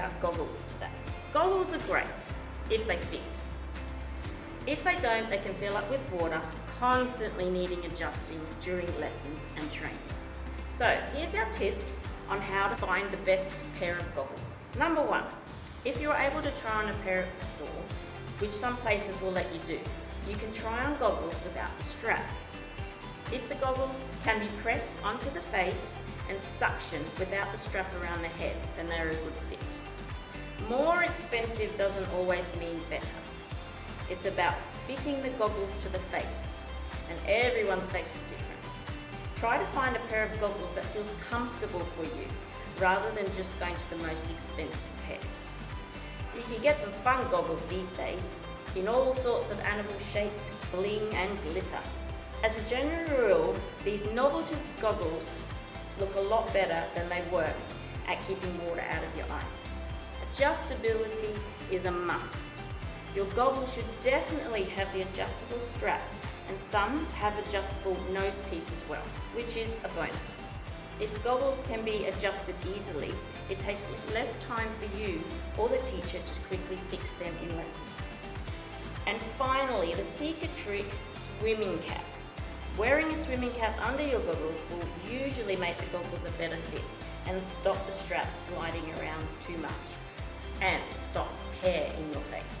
about goggles today. Goggles are great if they fit. If they don't, they can fill up with water, constantly needing adjusting during lessons and training. So here's our tips on how to find the best pair of goggles. Number one, if you're able to try on a pair at the store, which some places will let you do, you can try on goggles without the strap. If the goggles can be pressed onto the face and suction without the strap around the head, then they're a good fit. More expensive doesn't always mean better. It's about fitting the goggles to the face, and everyone's face is different. Try to find a pair of goggles that feels comfortable for you, rather than just going to the most expensive pair. You can get some fun goggles these days, in all sorts of animal shapes, bling and glitter. As a general rule, these novelty goggles look a lot better than they work at keeping water out of your eyes. Adjustability is a must. Your goggles should definitely have the adjustable strap and some have adjustable nose piece as well, which is a bonus. If goggles can be adjusted easily, it takes less time for you or the teacher to quickly fix them in lessons. And finally, the secret trick, swimming caps. Wearing a swimming cap under your goggles will usually make the goggles a better fit and stop the straps sliding around too much and stop hair in your face.